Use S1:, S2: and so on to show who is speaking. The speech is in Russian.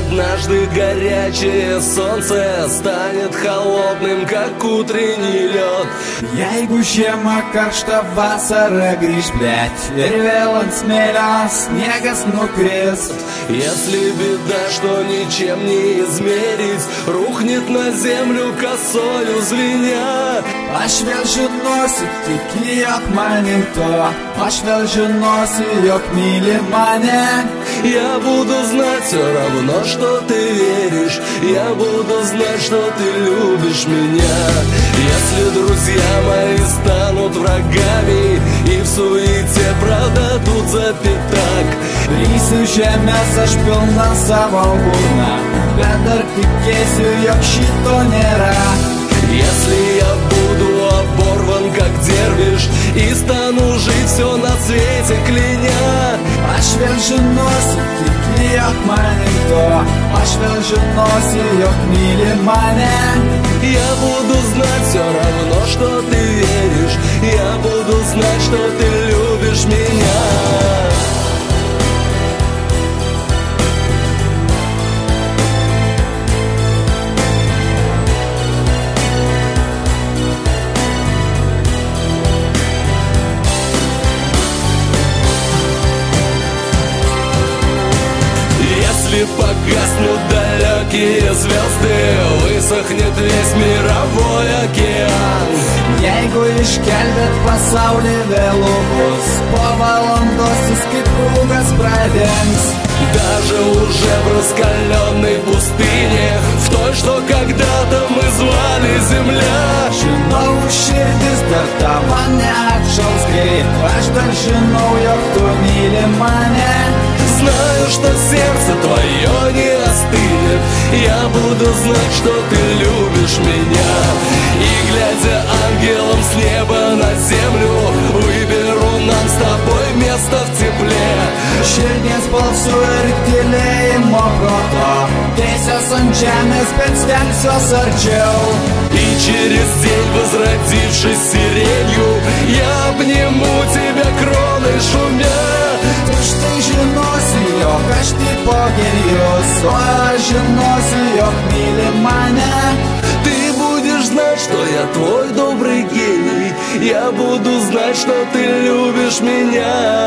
S1: Однажды горячее солнце станет холодным, как утренний лед.
S2: Jeigu žiema karšta vasara grįž, blėt Ir vėl ant smėlio sniegas nukris
S1: Если беда, что ничем не измерить Рухнет на землю косою звеня
S2: Aš vėl žinosiu, tikėjok manim to Aš vėl žinosiu, jog myli mane
S1: Я буду знать все равно, что ты веришь. Я буду знать, что ты любишь меня. Если друзья мои станут врагами И в суете правда тут за пятак
S2: aš pilna savo būna Bet dar tikėsiu, jog šito nėra
S1: Если я буду оборван, как дервиш И стану жить все на свете кляня
S2: Aš vėl žinosiu, tikėjok manim to Aš vėl žinosiu, jog myli mane
S1: Я буду знать все равно, что ты веришь Я буду знать, что ты Погаснут далекие звезды Высохнет весь мировой океан
S2: Jeigu išgelbėt pasaulį vėlų bus Po valandos jis kaip rūgas pradengs
S1: Даже уже в раскаленной пустыне В той, что когда-то мы звали Земля
S2: Žinau, širdis dar tavo neatšals greit Aš dar žinau, jog tu myli mane
S1: Знаю, что сердце твое не остынет. Я буду знать, что ты любишь меня. И глядя ангелом с неба на землю Выберу нам с тобой место в тепле.
S2: Ir tylėjimo proto Teisės ant žemės, bet stengsiuos arčiau
S1: И через день, возродившись сиренью Я обниму тебя кроной шумя Я буду знать, что ты любишь меня